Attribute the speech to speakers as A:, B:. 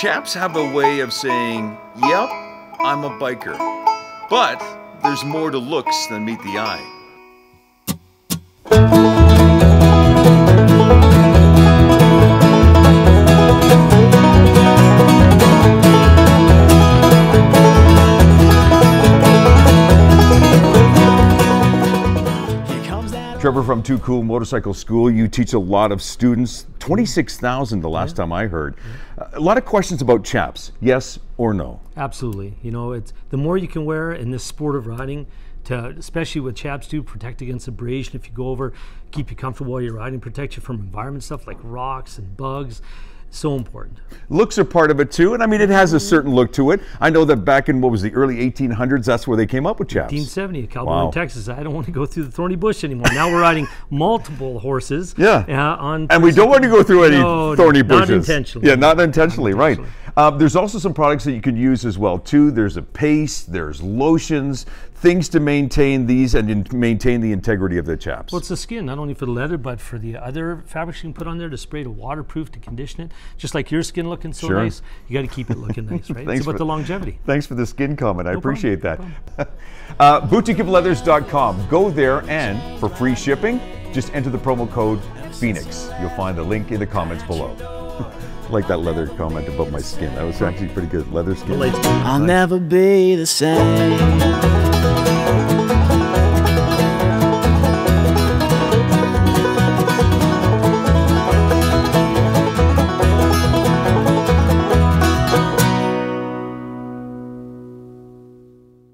A: Chaps have a way of saying, yep, I'm a biker. But there's more to looks than meet the eye. Trevor from Too Cool Motorcycle School. You teach a lot of students, 26,000 the last yeah. time I heard. A lot of questions about chaps, yes or no?
B: Absolutely. You know, it's the more you can wear in this sport of riding, to, especially with chaps do protect against abrasion if you go over, keep you comfortable while you're riding, protect you from environment stuff like rocks and bugs so important.
A: Looks are part of it too, and I mean it has a certain look to it. I know that back in what was the early 1800s, that's where they came up with chaps.
B: 1870, California, wow. Texas. I don't want to go through the thorny bush anymore. Now we're riding multiple horses.
A: Yeah. Uh, on and we don't want to go through any no, thorny bushes.
B: Not intentionally.
A: Yeah, not intentionally, not intentionally. right. Uh, there's also some products that you can use as well too. There's a paste, there's lotions, things to maintain these and in, maintain the integrity of the chaps.
B: Well, it's the skin, not only for the leather, but for the other fabrics you can put on there to spray to waterproof, to condition it. Just like your skin looking so sure. nice, you got to keep it looking nice, right? it's about for, the longevity.
A: Thanks for the skin comment. I appreciate problem, that. No uh, boutiqueofleathers.com. Go there and for free shipping, just enter the promo code Phoenix. You'll find the link in the comments below. like that leather comment about my skin. That was actually pretty good. Leather skin.
C: I'll never be the same.